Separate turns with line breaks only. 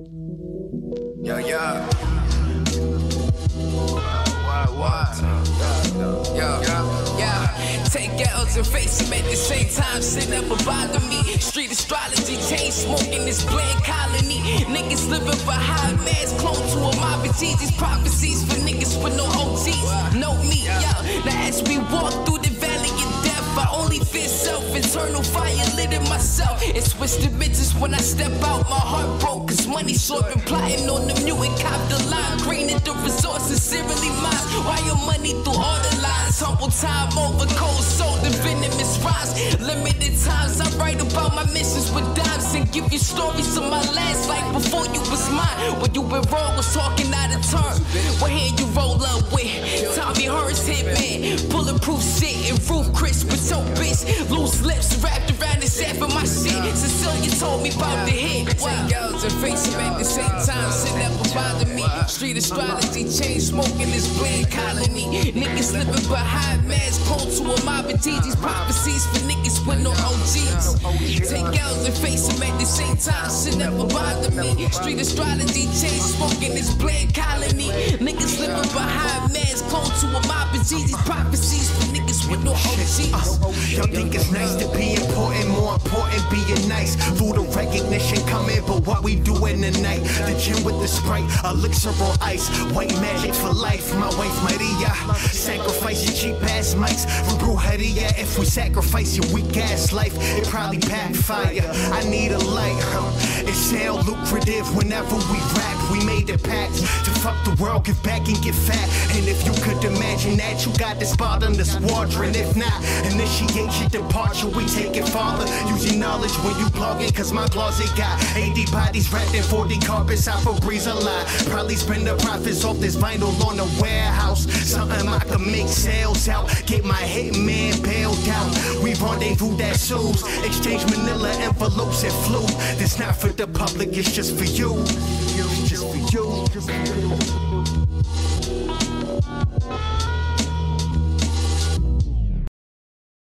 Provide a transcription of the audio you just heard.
Yo, yo. What, what? Yo, yo, yo. Take L's and face them at the same time. Sit never bother me. Street astrology, chain smoking this bland colony. Niggas living for high mass, clone to a mob Jesus. Prophecies for niggas with no OGs. Know me, yo. Now as we walk through I only fear self. Internal fire lit in myself. It's twisted bitches when I step out. My heart broke, cause money short been plotting on the mutant cop the line. Green at the resources, sincerely mine. Why your money through all the lines? Humble time over cold soul, the venomous rhymes. Limited times, I write about my missions with dimes and give you stories of my last life before you was mine. When you been wrong, was talking out of turn. What hand you roll up with? Bulletproof shit and roof crisp with so bitch. Loose lips wrapped around the set for my shit. Cecilia told me about the hit. Wow. girls and face them at the same time. Shit never bother me. Street astrology, chain smoking this bland colony. Niggas living behind masks, prone to a mob of TG's prophecies for niggas with no OGs. Take girls and face them at the same time. Shit never bother me. Street astrology, chain smoking this bland mob prophecies for niggas with no OGs.
Y'all think it's nice to be important, more important being nice. Through the recognition coming, but what we doing tonight? The gym with the sprite, elixir on ice, white magic for life. My wife Maria, sacrifice your cheap ass mics from brujeria. If we sacrifice your weak ass life, it probably backfire. I need a light, huh? It sound lucrative whenever we rap. We made a pact to fuck the world, give back and get fat. And if you could imagine that, you got this spot on the squadron. If not, initiate your departure. We take it farther. Use your knowledge when you blogging, cause my closet got 80 bodies wrapped in 40 carpets. I for breeze a lot. Probably spend the profits off this vinyl on a warehouse. Something I can make sales out. Get my hitman bailed out. We rendezvous that shoes. Exchange manila envelopes and flew. This not for the public, it's just for you. Just for you. Just for you.